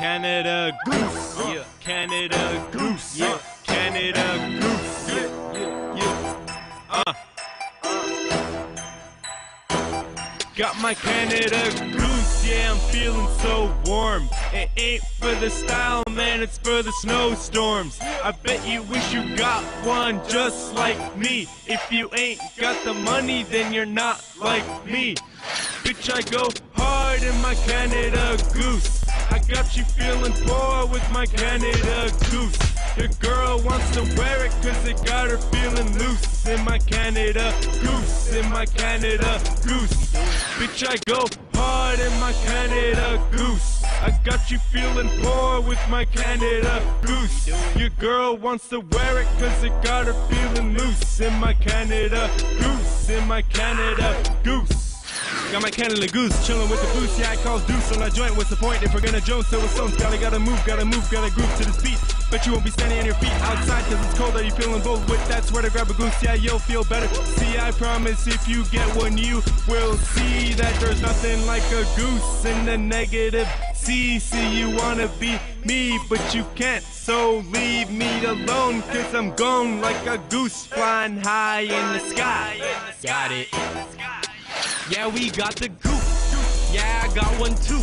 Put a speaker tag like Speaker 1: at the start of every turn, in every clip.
Speaker 1: Canada Goose. Yeah, Canada Goose. Yeah, Canada Goose. Yeah, yeah, yeah. Uh. Got my Canada Goose, yeah, I'm feeling so warm. It ain't for the style, man, it's for the snowstorms. I bet you wish you got one just like me. If you ain't got the money, then you're not like me. Bitch, I go hard in my Canada Goose. I got you feeling poor with my Canada Goose. Your girl wants to wear it cause it got her feeling loose in my Canada Goose, in my Canada Goose. Bitch, I go hard in my Canada Goose. I got you feeling poor with my Canada Goose. Your girl wants to wear it cause it got her feeling loose in my Canada Goose, in my Canada Goose. Got my Canada Goose chillin' with the boost. Yeah, I call deuce on that joint. What's the point if we're gonna Jones? So it's stones. Gotta, gotta move, gotta move, gotta groove to this beat. Bet you won't be standing on your feet outside cause it's cold. Are you feeling bold with that sweater? Grab a goose, yeah, you'll feel better. See, I promise if you get one, you will see that there's nothing like a goose in the negative. See, see, you wanna be me, but you can't. So leave me alone cause I'm gone like a goose flying high in the sky. Got it. Yeah, we got the goose. Yeah, I got one too.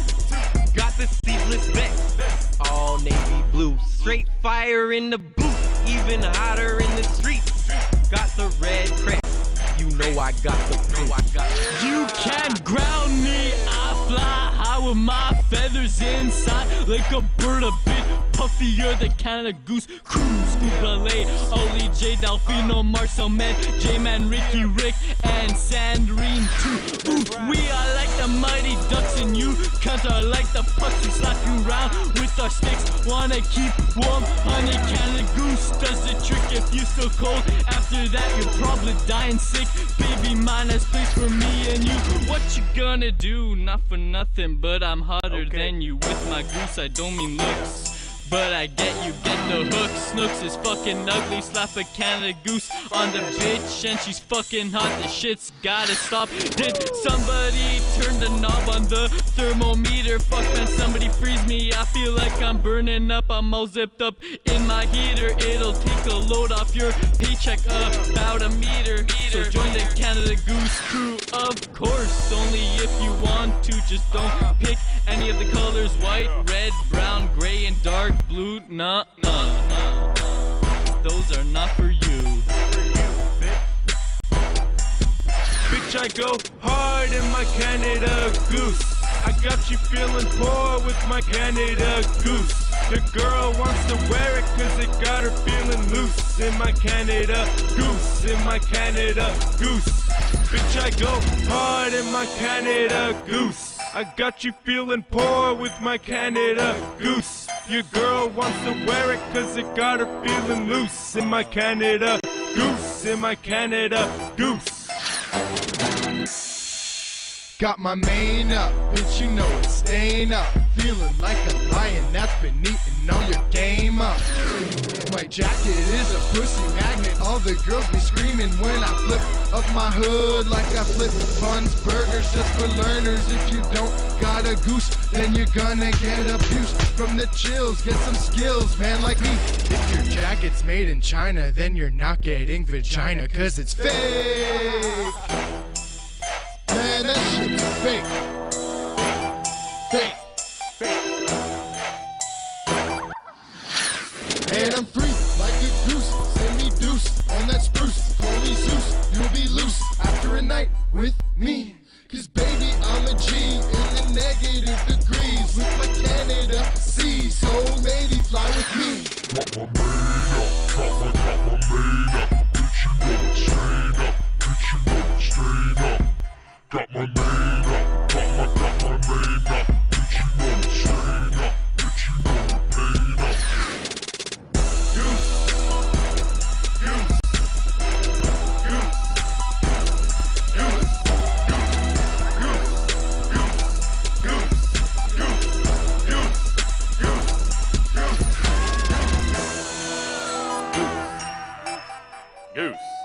Speaker 1: Got the sleeveless vest, all navy blue. Straight fire in the booth, even hotter in the streets. Got the red crest, you know I got the proof.
Speaker 2: You can't ground me, I fly high with my feathers inside like a bird a bit puffier than Canada Goose. Cruise, Googale, Ollie J, Delfino, Marcel Man, J-Man, Ricky Rick, and Sandrine and you cunts are like the pucks who slap you round with our sticks. Wanna keep warm, honey, Canada Goose does the trick if you still cold. After that, you're probably dying sick. Baby, mine has place for me and you. What you gonna do? Not for nothing, but I'm hotter than you. With my goose, I don't mean looks. But I get you, get the hook. Snooks is fucking ugly. Slap a Canada goose on the bitch, and she's fucking hot. The shit's gotta stop. Did somebody turn the knob on the thermometer? Fuck man, somebody freeze me. I feel like I'm burning up. I'm all zipped up in my heater. It'll take a load off your paycheck about a meter. So join the Canada Goose crew, of course. Only if you want to, just don't pick any of the colors white, red, brown, gray, and dark blue. Nah, nah. Those are not for you.
Speaker 1: Bitch, I go hard in my Canada Goose. I got you feeling poor with my Canada Goose. The girl wants to wear it cause it got her feeling loose in my Canada Goose, in my Canada Goose. Bitch, I go hard in my Canada Goose. I got you feeling poor with my Canada Goose. Your girl wants to wear it cause it got her feeling loose in my Canada Goose, in my Canada Goose.
Speaker 3: Got my mane up, bitch, you know it's staying up. Feeling like a lion that's been eating all your game up. My jacket is a pussy. All the girls be screaming when I flip up my hood like I flip buns, burgers just for learners. If you don't got a goose, then you're gonna get abused from the chills. Get some skills, man, like me. If your jacket's made in China, then you're not getting vagina, cause it's fake. Man, that shit is fake. Fake. Fake. And I'm free. me. Goose.